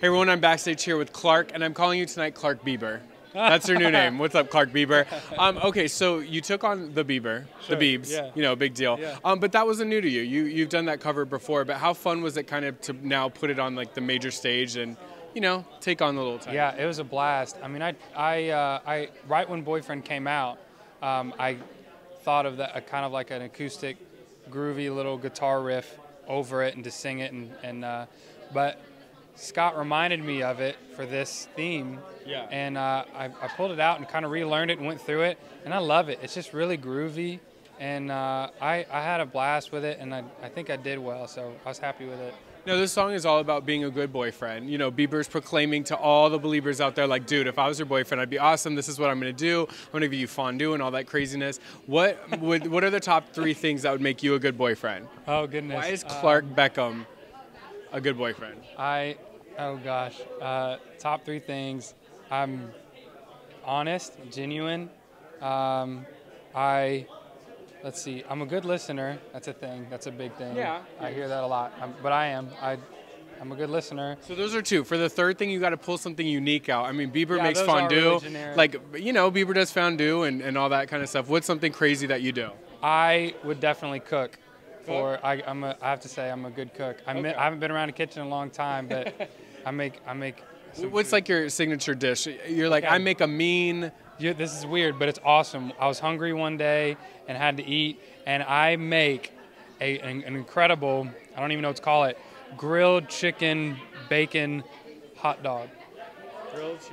Hey everyone, I'm backstage here with Clark, and I'm calling you tonight Clark Bieber. That's her new name. What's up, Clark Bieber? Um, okay, so you took on the Bieber, Sure, the Biebs, yeah. you know, big deal. Yeah. Um, but that wasn't new to you. You you've done that cover before. But how fun was it, kind of, to now put it on like the major stage and, you know, take on the little time? Yeah, it was a blast. I mean, I, I, uh, I right when Boyfriend came out, um, I thought of that a kind of like an acoustic, groovy little guitar riff over it and to sing it, and, and uh, but Scott reminded me of it for this theme. Yeah. And uh, I, I pulled it out and kind of relearned it and went through it, and I love it. It's just really groovy, and uh, I, I had a blast with it, and I, I think I did well, so I was happy with it. No, this song is all about being a good boyfriend. You know, Bieber's proclaiming to all the believers out there, like, dude, if I was your boyfriend, I'd be awesome. This is what I'm going to do. I'm going to give you fondue and all that craziness. What would, what are the top three things that would make you a good boyfriend? Oh goodness. Why is Um, Clark Beckham a good boyfriend? I, oh gosh, uh, top three things. I'm honest, genuine. Um, I, let's see, I'm a good listener. That's a thing. That's a big thing. Yeah. I hear that a lot. i but I am. I, I'm a good listener. So those are two. For the third thing, you got to pull something unique out. I mean, Bieber Yeah, makes fondue. really like, you know, Bieber does fondue and, and all that kind of stuff. What's something crazy that you do? I would definitely cook. For I, I'm a, I have to say I'm a good cook. I, mi- I haven't been around a kitchen in a long time, but I make I make. What's food. like your signature dish? You're like, Okay. I make a mean. Yeah, this is weird, but it's awesome. I was hungry one day and had to eat, and I make a, an, an incredible, I don't even know what to call it, grilled chicken bacon hot dog.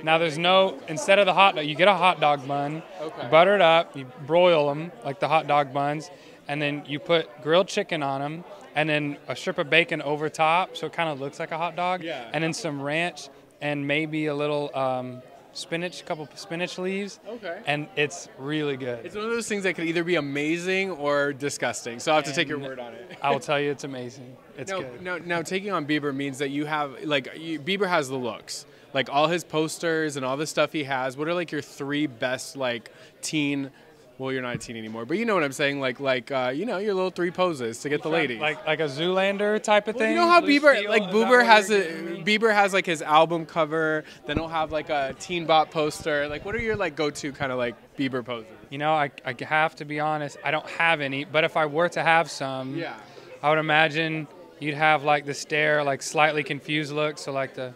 Now there's no, instead of the hot dog, you get a hot dog bun, Okay. butter it up, you broil them like the hot dog buns, and then you put grilled chicken on them, and then a strip of bacon over top, so it kind of looks like a hot dog, Yeah. and then some ranch and maybe a little um, spinach, a couple spinach leaves, Okay. and it's really good. It's one of those things that could either be amazing or disgusting. So I have to take your word on it. I will tell you, it's amazing. It's No, good. no, now taking on Bieber means that you have like you, Bieber has the looks, like all his posters and all the stuff he has. What are like your three best like teen? Well, you're not a teen anymore, but you know what I'm saying. Like, like uh, you know, your little three poses to get the ladies. Like like a Zoolander type of Well, thing. you know how Blue Bieber, Steel, like Bieber has a? Bieber has like his album cover. Then he'll have like a Teen Bop poster. Like, what are your like go-to kind of like Bieber poses? You know, I, I have to be honest. I don't have any, but if I were to have some, Yeah. I would imagine you'd have like the stare, like slightly confused look. So like the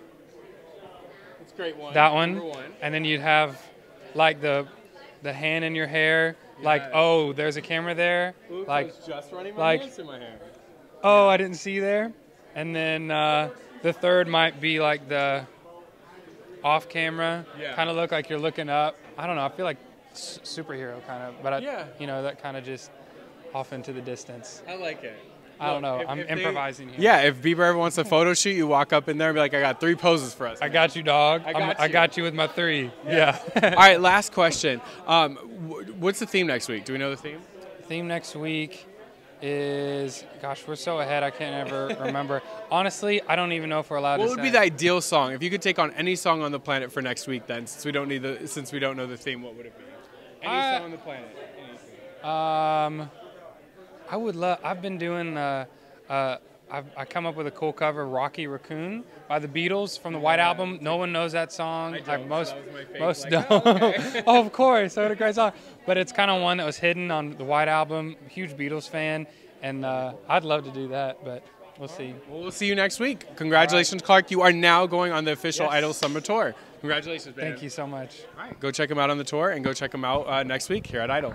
That's great one. that one, one. and then you'd have like the the hand in your hair, like Yes. oh, there's a camera there, Oops, like just running my like- hands through my hair. oh, I didn't see you there, and then uh, the third might be like the off camera, Yeah. kind of look like you're looking up. I don't know. I feel like s- superhero kind of, but I, Yeah. you know, that kind of just off into the distance. I like it. I don't know. if- I'm if they- improvising here. Yeah, if Bieber ever wants a photo shoot, you walk up in there and be like, I got three poses for us. I got you, dog. I I'm- got I you. got you with my three. Yeah. All right, last question. Um, wh- what's the theme next week? Do we know the theme? Theme next week is, gosh, we're so ahead. I can't ever remember. Honestly, I don't even know if we're allowed What to would say. be the ideal song if you could take on any song on the planet for next week? Then, since we don't need the, since we don't know the theme, what would it be? Any Uh, song on the planet. anything. Um, I would love. I've been doing. Uh, uh, I've, I come up with a cool cover, "Rocky Raccoon" by the Beatles from the White Yeah. Album. No one knows that song. I Like most, that was my most like, don't. oh, okay. oh, of course, what a great song. But it's kind of one that was hidden on the White Album. Huge Beatles fan, and uh, I'd love to do that, but we'll see. Well, we'll see you next week. Congratulations, Clark. You are now going on the official Yes. Idol Summer Tour. Congratulations, man. Thank you so much. All right, go check him out on the tour and go check him out uh, next week here at Idol.